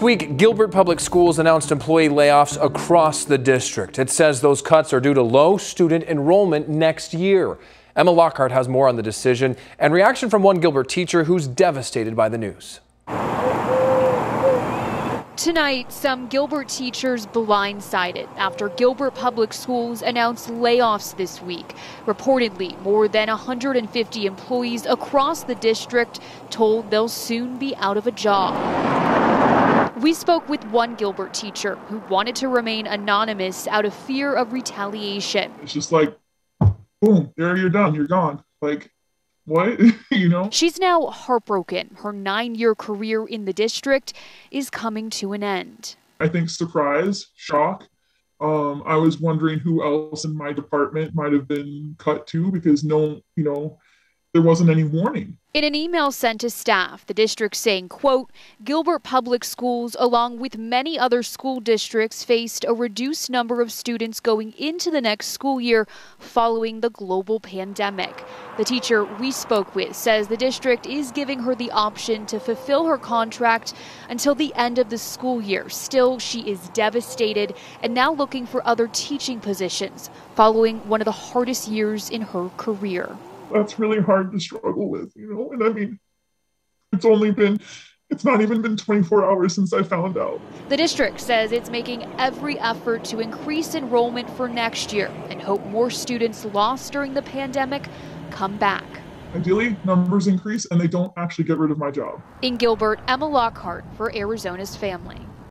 This week, Gilbert Public Schools announced employee layoffs across the district. It says those cuts are due to low student enrollment next year. Emma Lockhart has more on the decision and reaction from one Gilbert teacher who's devastated by the news. Tonight, some Gilbert teachers blindsided after Gilbert Public Schools announced layoffs this week. Reportedly, more than 150 employees across the district told they'll soon be out of a job. We spoke with one Gilbert teacher who wanted to remain anonymous out of fear of retaliation. It's just like, boom, there you're done, you're gone. Like, what? you know? She's now heartbroken. Her nine year career in the district is coming to an end. I think surprise, shock. Um, I was wondering who else in my department might have been cut too because no, you know, there wasn't any warning. In an email sent to staff, the district saying, quote, Gilbert Public Schools, along with many other school districts, faced a reduced number of students going into the next school year following the global pandemic. The teacher we spoke with says the district is giving her the option to fulfill her contract until the end of the school year. Still, she is devastated and now looking for other teaching positions following one of the hardest years in her career that's really hard to struggle with, you know? And I mean, it's only been it's not even been 24 hours since I found out. The district says it's making every effort to increase enrollment for next year and hope more students lost during the pandemic come back. Ideally, numbers increase and they don't actually get rid of my job. In Gilbert, Emma Lockhart for Arizona's Family.